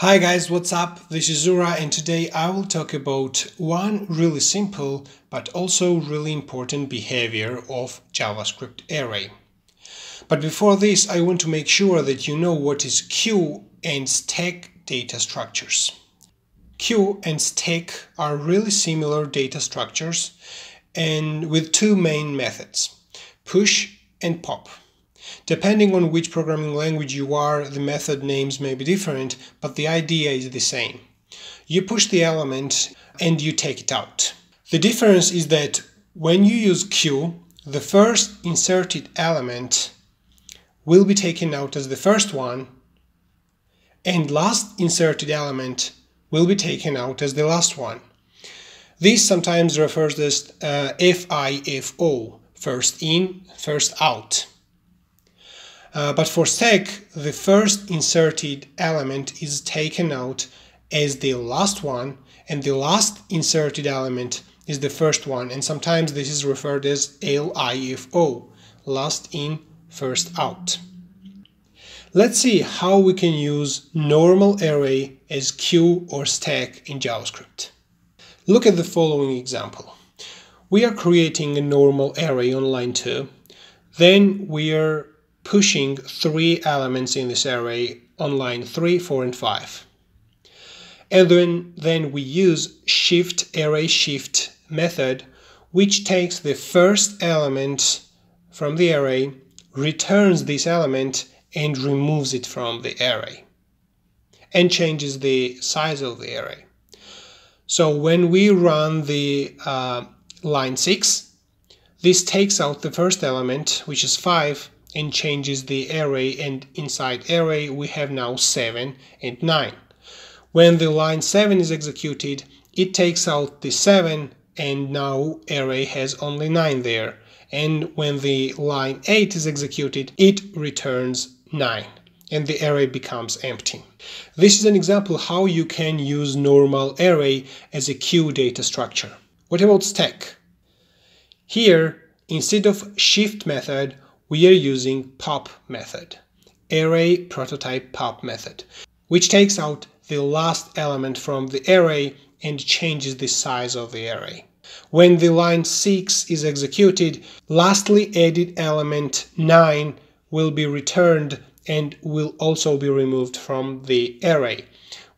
Hi guys, what's up? This is Zura and today I will talk about one really simple but also really important behavior of JavaScript array. But before this, I want to make sure that you know what is queue and stack data structures. Queue and stack are really similar data structures and with two main methods, push and pop. Depending on which programming language you are, the method names may be different, but the idea is the same. You push the element and you take it out. The difference is that when you use queue, the first inserted element will be taken out as the first one, and last inserted element will be taken out as the last one. This sometimes refers as uh, FIFO, first in, first out. Uh, but for stack, the first inserted element is taken out as the last one, and the last inserted element is the first one, and sometimes this is referred as LIFO, last in, first out. Let's see how we can use normal array as queue or stack in JavaScript. Look at the following example. We are creating a normal array on line 2. Then we are pushing three elements in this array on line 3, 4 and 5. And then, then we use shift array shift method which takes the first element from the array, returns this element and removes it from the array and changes the size of the array. So when we run the uh, line 6, this takes out the first element, which is 5, and changes the array and inside array we have now 7 and 9. When the line 7 is executed it takes out the 7 and now array has only 9 there and when the line 8 is executed it returns 9 and the array becomes empty. This is an example how you can use normal array as a queue data structure. What about stack? Here, instead of shift method, we are using pop method, array prototype pop method, which takes out the last element from the array and changes the size of the array. When the line 6 is executed, lastly added element 9 will be returned and will also be removed from the array.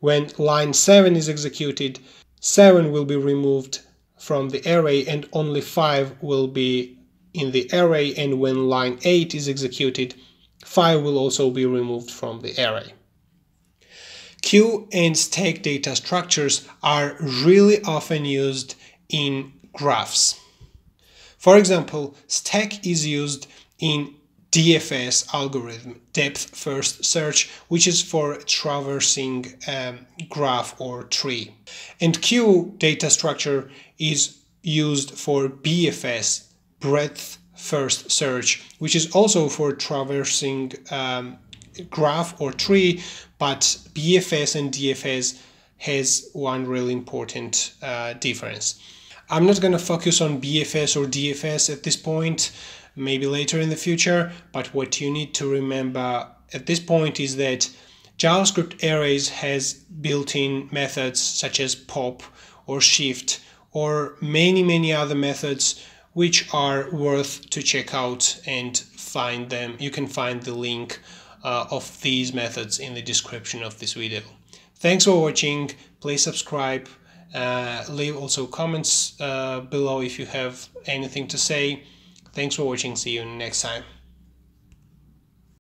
When line 7 is executed, 7 will be removed from the array and only 5 will be in the array and when line 8 is executed, 5 will also be removed from the array. Queue and stack data structures are really often used in graphs. For example, stack is used in DFS algorithm, depth first search, which is for traversing um, graph or tree. And queue data structure is used for BFS, breadth first search, which is also for traversing um, graph or tree, but BFS and DFS has one really important uh, difference. I'm not going to focus on BFS or DFS at this point, maybe later in the future, but what you need to remember at this point is that JavaScript arrays has built-in methods such as pop or shift or many many other methods which are worth to check out and find them. You can find the link uh, of these methods in the description of this video. Thanks for watching. Please subscribe. Uh, leave also comments uh, below if you have anything to say. Thanks for watching. See you next time.